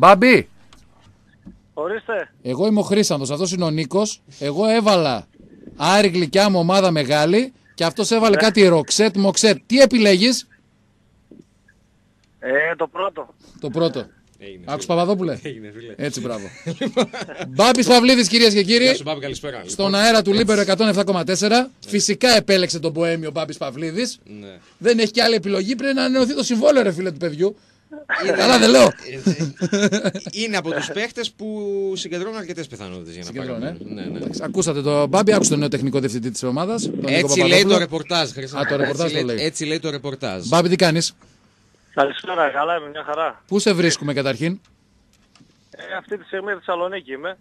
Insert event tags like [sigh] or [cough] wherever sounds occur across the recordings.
Μπάμπη, Ορίστε. εγώ είμαι ο Χρύσανθος, αυτός είναι ο Νίκος. Εγώ έβαλα Άρη γλυκιά μου ομάδα μεγάλη και αυτός έβαλε κάτι Roxette, μοξέτ. Τι επιλέγεις; Ε, το πρώτο. Το πρώτο. Έγινε, Άκους φίλε. Παπαδόπουλε; Έγινε, φίλε. Έτσι, μπράβο. [laughs] Μπάμπης Παυλίδης, κυρίες και Γεια κύριοι. σου, Μπάμπη, καλησπέρα. Στον αέρα του Λίμπερο 107,4. Φυσικά επέλεξε τον Ποέμιο Μπάμπης Παυλίδης. Ναι. Δεν έχει και άλλη επιλογή. Πρέπει να ανανεωθεί το συμβόλαιο, ρε φίλε του παιδιού. Καλά, δεν λέω. Ε, ε, Είναι από τους παίχτες που συγκεντρώνουν αρκετές πιθανότητες για να Συγκεντρώνουν, παραμείνουν. Ναι, ναι. Εντάξει, Ακούσατε το Μπάμπη, άκουσε τον νέο τεχνικό διευθυντή της ομάδας. Έτσι λέει το ρεπορτάζ, Χρυσά. Α, το ρεπορτάζ Έτσι το λέει. Έτσι λέει το ρεπορτάζ. Μπάμπη, τι κάνεις; Καλησπέρα, καλά είμαι, μια χαρά. Πού σε βρίσκουμε καταρχήν; Ε, αυτή τη στιγμή στη Θεσσαλονίκη είμαι.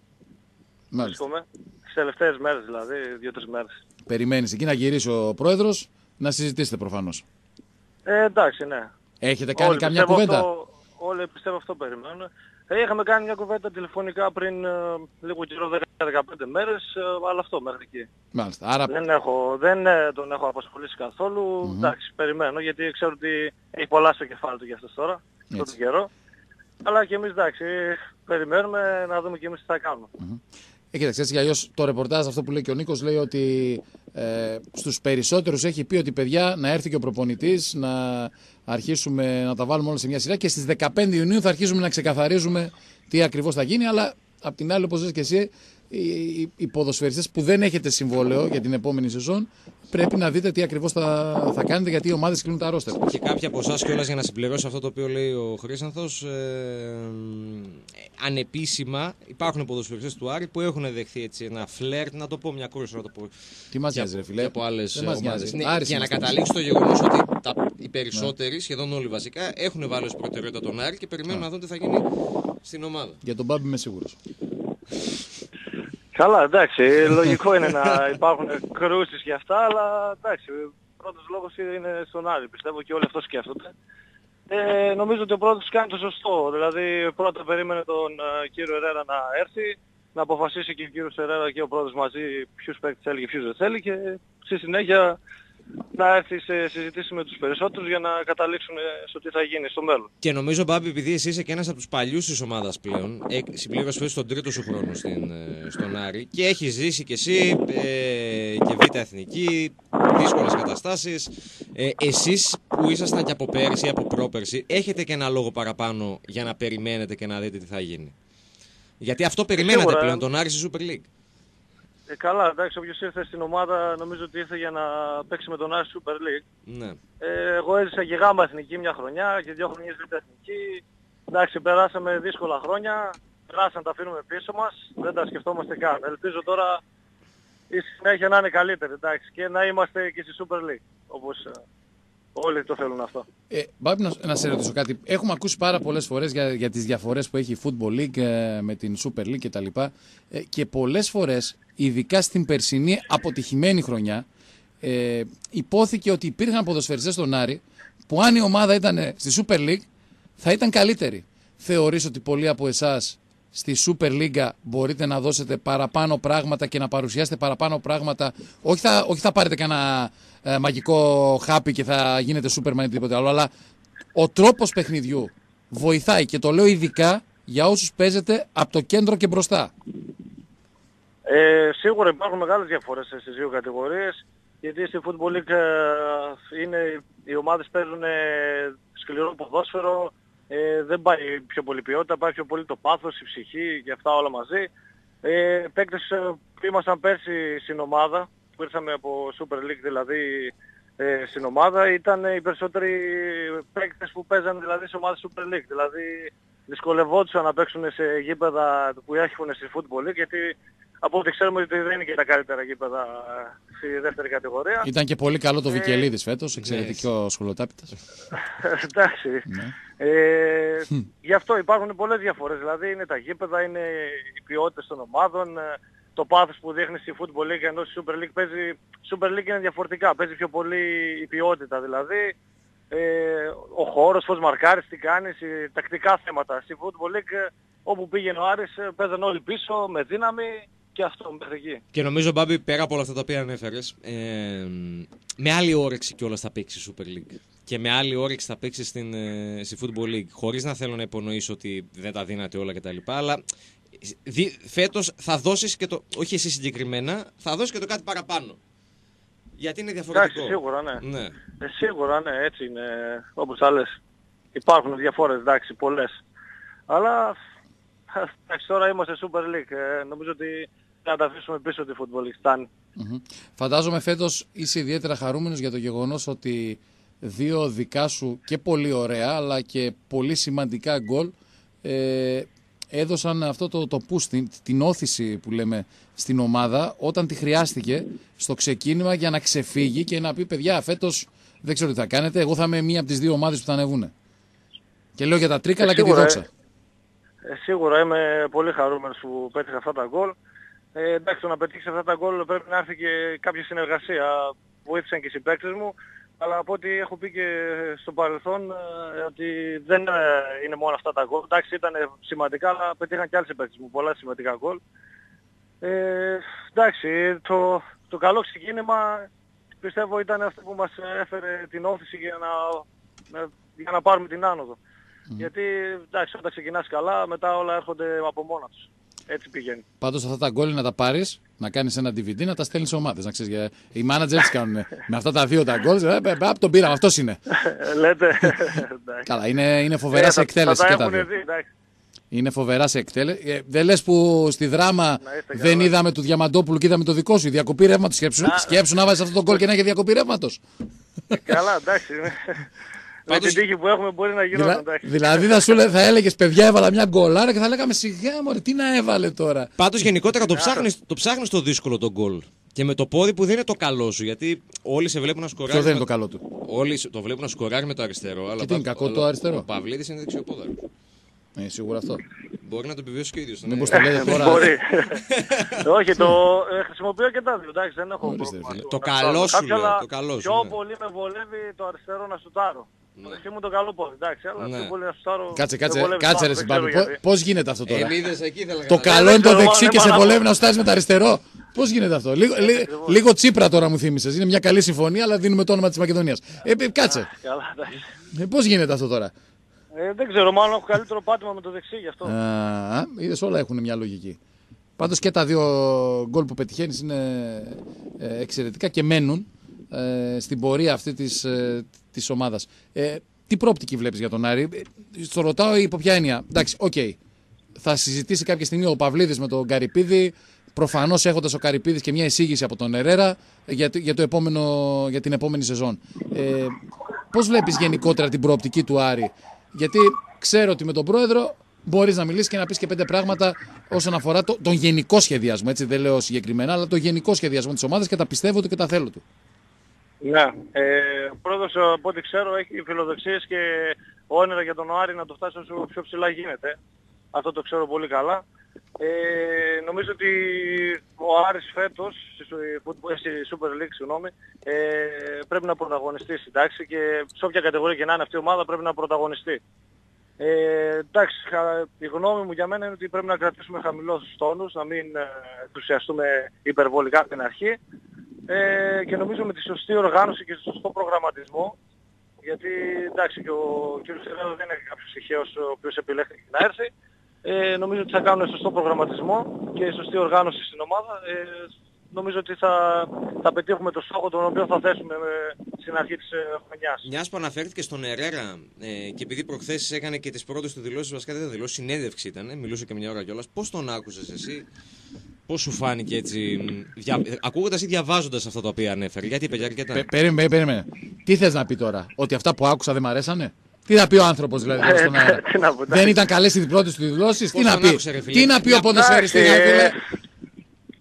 Μάλιστα. Βρίσκομαι. Τις τελευταίες μέρες δηλαδή, δύο-τρεις μέρες. Περιμένεις εκεί να γυρίσει ο πρόεδρος να συζητήσετε προφανώς. Ε, εντάξει, ναι. Έχετε κάνει Όλοι καμιά πιστεύω κουβέντα; Αυτό, όλοι πιστεύω αυτό περιμένουν. Ε, είχαμε κάνει μια κουβέντα τηλεφωνικά πριν ε, λίγο καιρό, 10-15 μέρες, ε, αλλά αυτό μέχρι εκεί. Μάλιστα. Άρα Δεν, έχω, δεν ε, τον έχω απασχολήσει καθόλου. Εντάξει, περιμένω γιατί ξέρω ότι έχει πολλά στο κεφάλι του για αυτός τώρα, αυτόν Έτσι. τον καιρό. Αλλά και εμείς εντάξει, περιμένουμε να δούμε και εμείς τι θα κάνουμε. Ε, κοίταξε, έτσι κι αλλιώς το ρεπορτάζ αυτό που λέει και ο Νίκος λέει ότι ε, στους περισσότερους έχει πει ότι παιδιά να έρθει και ο προπονητής, να αρχίσουμε να τα βάλουμε όλα σε μια σειρά και στις 15 Ιουνίου θα αρχίσουμε να ξεκαθαρίζουμε τι ακριβώς θα γίνει. Αλλά απ' την άλλη, όπως λες και εσύ, οι, οι, οι ποδοσφαιριστές που δεν έχετε συμβόλαιο για την επόμενη σεζόν πρέπει να δείτε τι ακριβώς θα, θα κάνετε γιατί οι ομάδες κλείνουν τα ρόστερ. Και κάποια από εσάς κιόλας για να συμπληρώσω αυτό το οποίο λέει ο Χρήσανθο. Ε, ανεπίσημα υπάρχουν ποδοσφαιριστές του Άρη που έχουν δεχθεί έτσι ένα φλερτ, να το πω μια κούρση, να το πω. Τι μας και νοιάζει, ρε από- φιλέ. και από άλλες Δεν μας ομάδες. νοιάζει. Ναι, Άρης για να είμαστε. καταλήξει το γεγονός ότι τα, οι περισσότεροι, σχεδόν όλοι βασικά, έχουν βάλει ως προτεραιότητα τον Άρη και περιμένουν να δουν τι θα γίνει στην ομάδα. Για τον Μπάμπη είμαι σίγουρος. Καλά, εντάξει, [laughs] λογικό είναι να υπάρχουν κρούσεις και αυτά, αλλά εντάξει, ο πρώτος λόγος είναι στον Άρη, πιστεύω και όλοι αυτό σκέφτονται. Ε, νομίζω ότι ο πρώτος κάνει το σωστό, δηλαδή πρώτα περίμενε τον ε, κύριο Ερέρα να έρθει, να αποφασίσει και ο κύριος Ερέρα και ο πρώτος μαζί ποιους παίκτες θέλει και ποιους δεν θέλει και στη συνέχεια να έρθει σε συζητήσεις με τους περισσότερους για να καταλήξουν στο τι θα γίνει στο μέλλον. Και νομίζω, Μπάμπη, επειδή εσύ είσαι και ένας από τους παλιούς της ομάδας πλέον, ε, συμπλήρωσε φέτος τον τρίτο σου χρόνο στην, ε, στον Άρη και έχεις ζήσει κι εσύ ε, και β' εθνική, δύσκολες καταστάσεις. Ε, Εσείς που ήσασταν και από πέρσι ή από πρόπερσι, έχετε και ένα λόγο παραπάνω για να περιμένετε και να δείτε τι θα γίνει; Γιατί αυτό περιμένατε σίγουρα. πλέον, τον Άρη στη Super League. Ε, καλά, εντάξει, όποιος ήρθε στην ομάδα νομίζω ότι ήρθε για να παίξει με τον Άρη Super League. Ναι. Ε, εγώ έζησα και γάμα εθνική μια χρονιά και δύο χρονιές β' εθνική. Εντάξει, περάσαμε δύσκολα χρόνια. Περάσαν, τα αφήνουμε πίσω μας. Δεν τα σκεφτόμαστε καν. Ελπίζω τώρα η συνέχεια να είναι καλύτερη, εντάξει, και να είμαστε και στη Super League, όπως ε, όλοι το θέλουν αυτό. Ε, Μπάμπη, να, να σε ρωτήσω κάτι. Έχουμε ακούσει πάρα πολλές φορές για, για τις διαφορές που έχει η Football League ε, με την Super League κτλ. Ε, και πολλές φορές, ειδικά στην περσινή αποτυχημένη χρονιά, ε, υπόθηκε ότι υπήρχαν ποδοσφαιριστές στον Άρη που αν η ομάδα ήταν στη Super League θα ήταν καλύτερη. Θεωρείς ότι πολλοί από εσάς στη Super League μπορείτε να δώσετε παραπάνω πράγματα και να παρουσιάσετε παραπάνω πράγματα. Όχι θα, όχι θα πάρετε κανένα ε, μαγικό χάπι και θα γίνετε Superman ή τίποτε άλλο, αλλά ο τρόπος παιχνιδιού βοηθάει και το λέω ειδικά για όσους παίζετε από το κέντρο και μπροστά. Ε, σίγουρα υπάρχουν μεγάλες διαφορές στις δύο κατηγορίες γιατί στη Football League ε, είναι, οι ομάδες παίζουν ε, σκληρό ποδόσφαιρο, ε, δεν πάει πιο πολύ ποιότητα, πάει πιο πολύ το πάθος, η ψυχή και αυτά όλα μαζί. Ε, παίκτες ε, που ήμασταν πέρσι στην ομάδα, που ήρθαμε από Super League δηλαδή ε, στην ομάδα, ήταν οι περισσότεροι παίκτες που παίζανε δηλαδή σε ομάδες Super League. Δηλαδή δυσκολευόντουσαν να παίξουν σε γήπεδα που έχουν στη Football League γιατί από ό,τι ξέρουμε ότι δεν είναι και τα καλύτερα γήπεδα ε, στη δεύτερη κατηγορία. Ήταν και πολύ καλό το Ε, Βικελίδης φέτος, εξαιρετικό σχολοτάπητας. Εντάξει. Ναι. Ε, γι' αυτό υπάρχουν πολλές διαφορές. Δηλαδή είναι τα γήπεδα, είναι οι ποιότητες των ομάδων, ε, το πάθος που δείχνει στη Football League ενώ στη Super League παίζει... Super League είναι διαφορετικά. Παίζει πιο πολύ η ποιότητα δηλαδή. Ε, ο χώρος, πώς μαρκάρεις, τι κάνεις, οι τακτικά θέματα. Στη Football League ε, όπου πήγαινε ο Άρης ε, παίζαν όλοι πίσω με δύναμη και αυτό μέχρι εκεί. Και νομίζω, Μπάμπη, πέρα από όλα αυτά τα οποία ανέφερες, ε, με άλλη όρεξη κιόλας θα παίξει η Super League. και με άλλη όρεξη θα παίξει στην, ε, στη Football League. Χωρίς να θέλω να υπονοήσω ότι δεν τα δίνατε όλα κτλ. Αλλά φέτος θα δώσεις και το. Όχι εσύ συγκεκριμένα, θα δώσεις και το κάτι παραπάνω. Γιατί είναι διαφορετικό. Εντάξει, σίγουρα, ναι. ναι. Ε, σίγουρα, ναι, έτσι είναι. Όπως θα λες. Υπάρχουν διαφορές, εντάξει, πολλές. Αλλά εντάξει, τώρα είμαστε Super League. Ε, νομίζω ότι θα τα αφήσουμε πίσω τη Football League. Φτάνει. Mm-hmm. Φαντάζομαι φέτος είσαι ιδιαίτερα χαρούμενος για το γεγονός ότι δύο δικά σου και πολύ ωραία αλλά και πολύ σημαντικά γκολ ε, έδωσαν αυτό το, το push, την, την όθηση που λέμε στην ομάδα όταν τη χρειάστηκε στο ξεκίνημα για να ξεφύγει και να πει παιδιά φέτος δεν ξέρω τι θα κάνετε, εγώ θα είμαι μία από τις δύο ομάδες που θα ανεβούν. Και λέω για τα τρίκα αλλά και τη δόξα. Ε, σίγουρα είμαι πολύ χαρούμενος που πέτυχα αυτά τα γκολ. Ε, εντάξει, το να πετύχεις αυτά τα γκολ πρέπει να έρθει και κάποια συνεργασία. Βοήθησαν και οι συμπαίκτες μου. Αλλά από ό,τι έχω πει και στο παρελθόν ε, ότι δεν ε, είναι μόνο αυτά τα γκολ. Εντάξει ήταν σημαντικά αλλά πετύχαν και άλλοι συμπαίκτες μου πολλά σημαντικά γκολ. Ε, εντάξει, το, το καλό ξεκίνημα πιστεύω ήταν αυτό που μας έφερε την όθηση για να, για να πάρουμε την άνοδο. Γιατί εντάξει όταν ξεκινάς καλά μετά όλα έρχονται από μόνα τους. Έτσι πηγαίνει. Πάντως αυτά τα γκολ να τα πάρεις, να κάνεις ένα DVD, να τα στέλνεις σε ομάδες. Να ξέρεις, για... οι managers τις κάνουν. με αυτά τα δύο τα γκολ, ε, τον πήραμε, αυτός είναι. Λέτε. [laughs] Καλά, είναι, είναι φοβερά ε, σε εκτέλεση και τα δύο. Είναι φοβερά σε εκτέλεση. Ε, δεν λες που στη δράμα δεν είδαμε του Διαμαντόπουλου και είδαμε το δικό σου. Διακοπή ρεύματος. Σκέψου, σκέψου να βάζεις αυτό το γκολ και να έχει διακοπή ρεύματος. Καλά, εντάξει. [laughs] Με την τύχη που έχουμε μπορεί να γινόταν. Δηλα... Δηλαδή θα, σου, θα έλεγες παιδιά έβαλα μια γκολάρα και θα λέγαμε σιγά μωρέ τι να έβαλε τώρα. Πάντως γενικότερα το ψάχνει το, ψάχνεις το δύσκολο τον γκολ. Και με το πόδι που δεν είναι το καλό σου. Γιατί όλοι σε βλέπουν να σκοράρει. Ποιο δεν είναι το καλό του; Όλοι το βλέπουν να σκοράρει με το αριστερό. Και αλλά τι είναι κακό το αριστερό. Ο Παυλίδης είναι δεξιοπόδαρος. Ε, σίγουρα αυτό. Μπορεί να το επιβιώσει και ο ίδιος. Μήπως το λέτε [laughs] τώρα. Μπορεί. [laughs] Όχι, το ε, χρησιμοποιώ και τα δύο. Εντάξει, δεν έχω πρόβλημα. Το καλό σου λέει. Το καλό σου. Πιο πολύ με βολεύει το αριστερό να σουτάρω. Το δεξί μου το καλό πόδι, εντάξει, αλλά ναι. πιο πολύ να σουτάρω. Κάτσε, κάτσε, κάτσε ρε συμπάμπη. Πώ γίνεται αυτό τώρα; εκεί, το καλό είναι το δεξί και σε βολεύει να σουτάρει με το αριστερό. Πώς γίνεται αυτό; Λίγο, λίγο τσίπρα τώρα μου θύμισες. Είναι μια καλή συμφωνία, αλλά δίνουμε το όνομα της Μακεδονίας. Ε, κάτσε. Ε, Πώς γίνεται αυτό τώρα; Ε, δεν ξέρω, μάλλον έχω καλύτερο πάτημα με το δεξί γι' αυτό. Α, είδες όλα έχουν μια λογική. Πάντως και τα δύο γκολ που πετυχαίνεις είναι ε, εξαιρετικά και μένουν ε, στην πορεία αυτή της, ε, της ομάδας. Ε, τι προοπτική βλέπεις για τον Άρη; Ε, στο ρωτάω υπό ποια έννοια. Εντάξει, okay. Θα συζητήσει κάποια στιγμή ο Παυλίδης με τον Καρυπίδη. Προφανώς έχοντας ο Καρυπίδης και μια εισήγηση από τον Ερέρα για, για, το επόμενο, για την επόμενη σεζόν. Ε, Πώς βλέπεις γενικότερα την προοπτική του Άρη; Γιατί ξέρω ότι με τον πρόεδρο μπορείς να μιλήσεις και να πεις και πέντε πράγματα όσον αφορά το, τον γενικό σχεδιασμό. Έτσι δεν λέω συγκεκριμένα, αλλά τον γενικό σχεδιασμό της ομάδας και τα πιστεύω του και τα θέλω του. Ναι. Ε, ο πρόεδρος από ό,τι ξέρω έχει φιλοδοξίες και όνειρα για τον Άρη να το φτάσει όσο πιο ψηλά γίνεται. Αυτό το ξέρω πολύ καλά. Ε, νομίζω ότι ο Άρης φέτος στη Super League συγγνώμη, ε, πρέπει να πρωταγωνιστεί εντάξει, και σε όποια κατηγορία και να είναι αυτή η ομάδα πρέπει να πρωταγωνιστεί. Ε, εντάξει, η γνώμη μου για μένα είναι ότι πρέπει να κρατήσουμε χαμηλούς τόνους, να μην ε, ενθουσιαστούμε υπερβολικά από την αρχή ε, και νομίζω με τη σωστή οργάνωση και το σωστό προγραμματισμό γιατί εντάξει και ο κ. Σερέδο δεν είναι κάποιος τυχαίος ο οποίος επιλέχθηκε να έρθει ε, νομίζω ότι θα κάνουν σωστό προγραμματισμό και σωστή οργάνωση στην ομάδα. Ε, νομίζω ότι θα, θα πετύχουμε το στόχο τον οποίο θα θέσουμε στην αρχή της ε, χρονιάς. Μιας που αναφέρθηκε στον Ερέρα ε, και επειδή προχθές έκανε και τις πρώτες του δηλώσεις, βασικά δεν δηλώσεις, συνέδευξη ήταν, ε, μιλούσε και μια ώρα κιόλας. Πώς τον άκουσες εσύ, πώς σου φάνηκε έτσι, δια, ακούγοντας ή διαβάζοντας αυτά τα οποία ανέφερε, γιατί είπε για αρκετά. Περίμενε, περίμενε. Τι θες να πει τώρα, ότι αυτά που άκουσα δεν μ' αρέσανε; Τι να πει ο άνθρωπος δηλαδή ε, στον αέρα; Δεν ήταν καλές οι πρώτες του δηλώσεις; Τι να πει; Τι να πει ο ποδοσφαιριστής.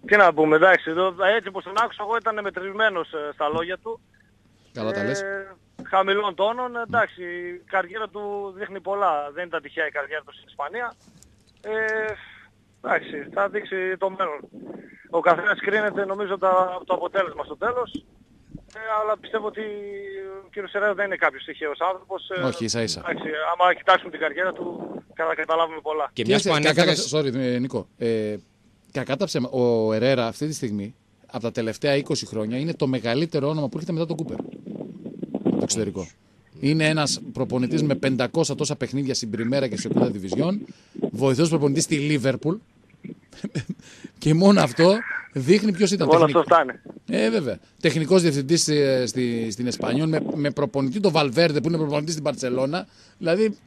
Τι να πούμε, εντάξει, έτσι όπως τον άκουσα εγώ ήταν μετρημένος ε, στα λόγια του. Καλά τα λες. Ε, χαμηλών τόνων, εντάξει, η καριέρα του δείχνει πολλά. Δεν ήταν τυχαία η καριέρα του στην Ισπανία. Ε, εντάξει, θα δείξει το μέλλον. Ο καθένας κρίνεται νομίζω το, το αποτέλεσμα στο τέλος. Ε, αλλά πιστεύω ότι ο κύριος Σερέδο δεν είναι κάποιος τυχαίος άνθρωπος. Ε, Όχι, ίσα ίσα. Εντάξει, άμα κοιτάξουμε την καριέρα του, θα καταλάβουμε πολλά. Και μιας που ανέφερες... Sorry, ε, Νίκο. Ε, κακά τα ψέμα, ο Ερέρα αυτή τη στιγμή, από τα τελευταία 20 χρόνια, είναι το μεγαλύτερο όνομα που έρχεται μετά τον Κούπερ. Το εξωτερικό. Είναι ένας προπονητής με 500 τόσα παιχνίδια στην Πριμέρα και στην Segunda Division. Βοηθός προπονητής στη Λίβερπουλ. Και μόνο αυτό δείχνει ποιος ήταν. Μόνο αυτό φτάνει. Ε, βέβαια. Τεχνικός διευθυντής στη, στη, στην Εσπανιόν με, με προπονητή τον Βαλβέρδε που είναι προπονητής στην Παρσελώνα. Δηλαδή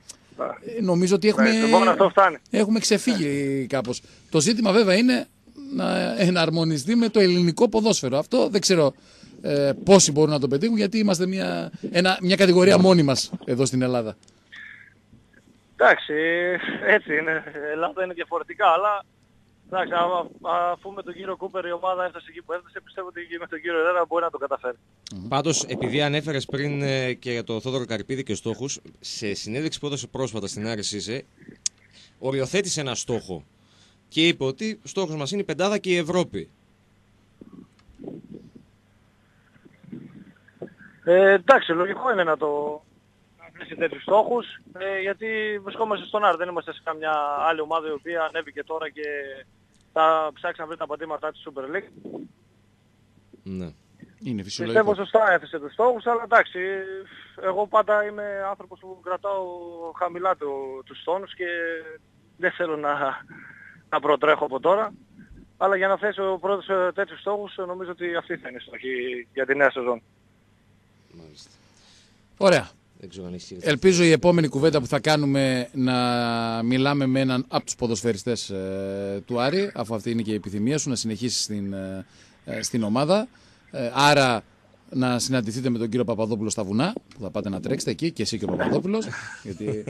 ε, νομίζω ότι έχουμε, Ναι, μόνο αυτό φτάνει. έχουμε ξεφύγει κάπως. Το ζήτημα βέβαια είναι να εναρμονιστεί με το ελληνικό ποδόσφαιρο. Αυτό δεν ξέρω ε, πόσοι μπορούν να το πετύχουν γιατί είμαστε μια, ένα, μια κατηγορία μόνοι μας εδώ στην Ελλάδα. Εντάξει, έτσι είναι. Η Ελλάδα είναι διαφορετικά, αλλά εντάξει, α- α- αφού με τον κύριο Κούπερ η ομάδα έφτασε εκεί που έφτασε, πιστεύω ότι και με τον κύριο Ερέρα μπορεί να το καταφέρει. Πάντως, επειδή ανέφερες πριν ε, και για το Θόδωρο Καρπίδη και στόχους, σε συνέντευξη που έδωσε πρόσφατα στην Άρη Σίζε, οριοθέτησε ένα στόχο και είπε ότι στόχος μας είναι η πεντάδα και η Ευρώπη. Ε, εντάξει, λογικό είναι να το να θέσει τέτοιους στόχους, ε, γιατί βρισκόμαστε στον Άρ, δεν είμαστε σε καμιά άλλη ομάδα η οποία ανέβηκε τώρα και θα ψάξει να βρει τα πατήματά της Super League. Είναι Ναι. Πιστεύω φυσιολογικό. σωστά έθεσε τους στόχους, αλλά εντάξει, εγώ πάντα είμαι άνθρωπος που κρατάω χαμηλά το, τους τόνους και δεν θέλω να, να προτρέχω από τώρα. Αλλά για να θέσει ο πρώτος ε, τέτοιους στόχους, ε, νομίζω ότι αυτή θα είναι η στόχη για τη νέα σεζόν. Μάλιστα. Ωραία. Δεν ξέρω αν έχει Ελπίζω η επόμενη κουβέντα που θα κάνουμε να μιλάμε με έναν από τους ποδοσφαιριστές ε, του Άρη, αφού αυτή είναι και η επιθυμία σου, να συνεχίσεις στην, ε, ε, στην ομάδα. Ε, άρα να συναντηθείτε με τον κύριο Παπαδόπουλο στα βουνά, που θα πάτε να τρέξετε εκεί και εσύ και ο Παπαδόπουλος, γιατί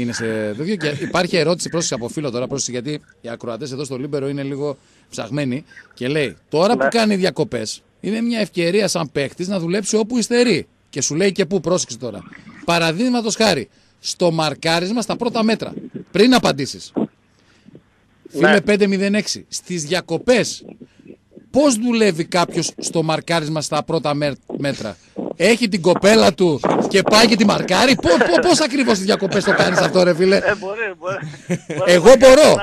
είναι σε τέτοιο. Και υπάρχει ερώτηση πρόσεξε από φίλο τώρα, πρόσεξε, γιατί οι ακροατές εδώ στο Λίμπερο είναι λίγο ψαγμένοι και λέει, τώρα που κάνει διακοπές, είναι μια ευκαιρία σαν παίχτης να δουλέψει όπου υστερεί. Και σου λέει και πού, πρόσεξε τώρα. Παραδείγματος χάρη, στο μαρκάρισμα στα πρώτα μέτρα. Πριν απαντήσεις. Φίλε 506, στις διακοπές, πώς δουλεύει κάποιος στο μαρκάρισμα στα πρώτα μέ- μέτρα; Έχει την κοπέλα του και πάει και τη μαρκάρει; Πώ πώς ακριβώς στις διακοπές το κάνεις αυτό, ρε φίλε; Ε, μπορεί, μπορεί. [laughs] μπορεί Εγώ να μπορώ.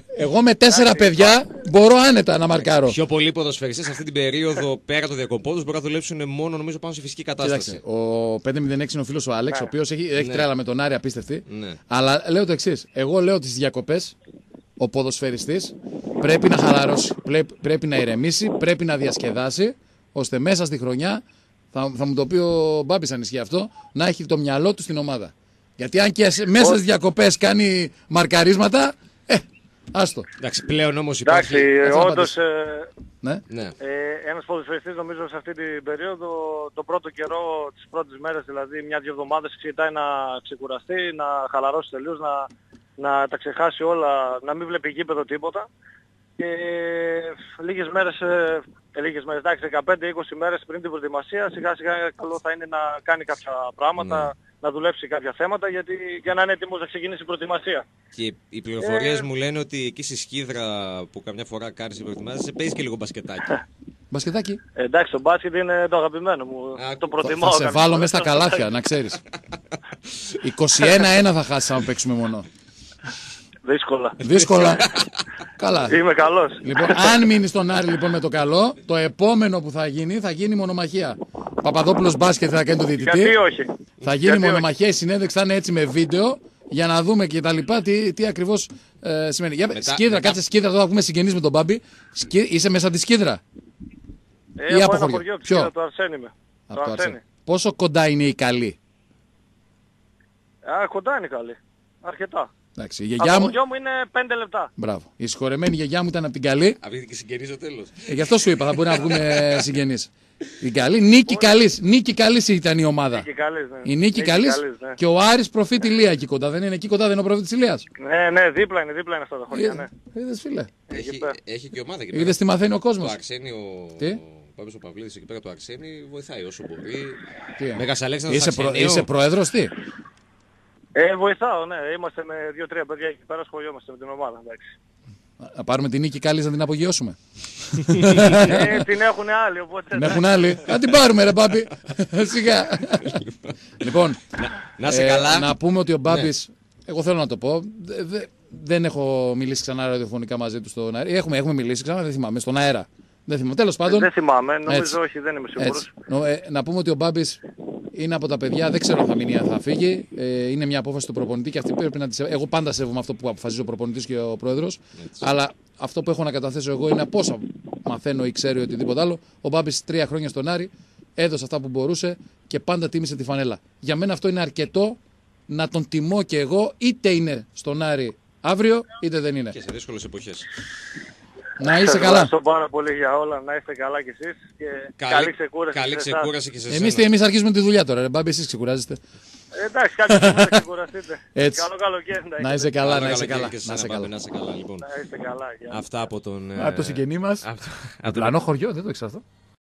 Κάνει στα πρώτα. Εγώ με τέσσερα παιδιά μπορώ άνετα να μαρκάρω. Πιο πολλοί ποδοσφαιριστές αυτή την περίοδο πέρα των διακοπών τους μπορεί να δουλέψουν μόνο νομίζω πάνω σε φυσική κατάσταση. Κοίταξε, ο 506 είναι ο φίλος ο Άλεξ, ο οποίος έχει, έχει Ναι. τρέλα με τον Άρη απίστευτη. Ναι. Αλλά λέω το εξής. Εγώ λέω τις διακοπές ο ποδοσφαιριστής πρέπει να χαλαρώσει. Πρέπει, πρέπει να ηρεμήσει, πρέπει να διασκεδάσει, ώστε μέσα στη χρονιά, θα, θα μου το πει ο Μπάμπης αν ισχύει αυτό, να έχει το μυαλό του στην ομάδα. Γιατί αν και σε- μέσα στις διακοπές κάνει μαρκαρίσματα, ε, άστο. Εντάξει, πλέον όμως υπάρχει... Εντάξει, έτσι να όντως απαντήσω. ε, Ναι. Ναι. ε, ένας ποδοσφαιριστής νομίζω σε αυτή την περίοδο, τον πρώτο καιρό, τις πρώτες μέρες δηλαδή, μια-δυο εβδομάδες ξεκινάει να ξεκουραστεί, να χαλαρώσει τελείως, να, να τα ξεχάσει όλα, να μην βλέπει γήπεδο τίποτα. Και ε, λίγες μέρες, ε, ε, λίγες μέρες, εντάξει, 15-20 μέρες πριν την προετοιμασία, σιγά σιγά καλό θα είναι να κάνει κάποια πράγματα, να δουλέψει κάποια θέματα, γιατί για να είναι έτοιμος να ξεκινήσει η προετοιμασία. Και οι πληροφορίες Ε. μου λένε ότι εκεί στη Σκίδρα που καμιά φορά κάνεις προετοιμάζεσαι παίζεις και λίγο μπασκετάκι. [laughs] Μπασκετάκι; Ε, εντάξει, το μπάσκετ είναι το αγαπημένο μου. Α, το θα- προτιμάω. Θα σε καμιά βάλω φορά. μέσα στα καλάθια, να ξέρεις. [laughs] 21-1 θα χάσεις αν παίξουμε μόνο. Δύσκολα. Δύσκολα. [laughs] Καλά. Είμαι καλός. Λοιπόν, αν μείνεις στον Άρη λοιπόν με το καλό, το επόμενο που θα γίνει θα γίνει μονομαχία. Παπαδόπουλος μπάσκετ θα κάνει το διαιτητή. Γιατί όχι; Θα γίνει Γιατί όχι; μονομαχία, η συνέντευξη θα είναι έτσι με βίντεο για να δούμε και τα λοιπά τι, τι ακριβώς ε, σημαίνει. Για, Μετά- σκίδρα, μετά- κάτσε σκίδρα τώρα που έχουμε συγγενείς με τον Μπάμπη. Σκι, είσαι μέσα από τη σκίδρα. Ε, Ή από από ένα χωριό. χωριό, Ποιο; Ποιο; το Αρσένη είμαι. Από το το Αρσένη. Αρσένη. Πόσο κοντά είναι η καλή. Α, κοντά είναι καλή. Αρκετά. Εντάξει, η Από γιαγιά το μου. χωριό μου είναι 5 λεπτά. Μπράβο. Η συγχωρεμένη γιαγιά μου ήταν από την καλή. Αυτή και συγγενείς στο τέλος. Ε, γι' αυτό σου είπα, θα μπορεί να βγούμε [laughs] συγγενείς. Η καλή, νίκη καλής. Νίκη καλής ήταν η ομάδα. Νίκη καλής, ναι. Η νίκη καλής ναι. και ο Άρης προφήτη Ηλία εκεί κοντά. Δεν είναι εκεί κοντά, δεν είναι ο προφήτης Ηλίας. Ναι, ναι, δίπλα είναι, δίπλα είναι αυτά τα χωριά, ναι. Είδες φίλε. Έχει, πέρα. έχει και ομάδα εκεί Είδες τι μαθαίνει ο Το κόσμος; Αρσένη, ο, Τι; ο Πάπης ο Παυλίδης εκεί πέρα το Αρσένη βοηθάει όσο μπορεί. Τι, ε; Μέγας Αλέξανδρος Είσαι, προ, Αρσενίου. είσαι πρόεδρος τι; Ε, βοηθάω, ναι. Είμαστε με δύο-τρία παιδιά εκεί πέρα, σχολιόμαστε με την ομάδα, εντάξει. Να πάρουμε την νίκη καλή να την απογειώσουμε. ε, την έχουν άλλοι, οπότε... Την έχουν άλλοι. Να την πάρουμε ρε Μπάμπη. Σιγά. λοιπόν, Να σε ε, καλά. να πούμε ότι ο Μπάμπης, εγώ θέλω να το πω, δε- δε- δεν έχω μιλήσει ξανά ραδιοφωνικά μαζί του στον αέρα. Έχουμε, έχουμε μιλήσει ξανά, δεν θυμάμαι, στον αέρα. Δεν θυμάμαι. Τέλος πάντων, Δεν θυμάμαι, νομίζω Έτσι. όχι, δεν είμαι σίγουρος. Έτσι. Νο- ε, να πούμε ότι ο Μπάμπης Είναι από τα παιδιά, δεν ξέρω αν θα μείνει ή αν θα φύγει. Ε, είναι μια απόφαση του προπονητή και αυτή πρέπει να τη σεβ- Εγώ πάντα σέβομαι αυτό που αποφασίζει ο προπονητής και ο πρόεδρος. Αλλά αυτό που έχω να καταθέσω εγώ είναι από όσα μαθαίνω ή ξέρω ή οτιδήποτε άλλο. Ο Μπάμπης τρία χρόνια στον Άρη έδωσε αυτά που μπορούσε και πάντα τίμησε τη φανέλα. Για μένα αυτό είναι αρκετό να τον τιμώ και εγώ, είτε είναι στον Άρη αύριο, είτε δεν είναι. Και σε δύσκολες εποχές. Να είσαι Σας καλά. ευχαριστώ πάρα πολύ για όλα. Να είστε καλά κι εσείς και καλή, ξεκούραση. Καλή σε εσάς. ξεκούραση και σε Εμείς εσένα. εμείς αρχίζουμε τη δουλειά τώρα. Ρε, Μπάμπη, εσείς ξεκουράζεστε. Ε, εντάξει, κάποια στιγμή θα ξεκουραστείτε. Έτσι. Καλό καλοκαίρι. να Να έχετε. είσαι καλά, Καλό να είσαι καλοκαίρι καλά. και σε Να είσαι εσένα, καλά. Μπάμπη, Να είσαι καλά, λοιπόν. Να είστε καλά. Γεια. Αυτά από τον. Από το ε, συγγενή μας. από- από τον- Πλανό χωριό, δεν το ήξερα αυτό.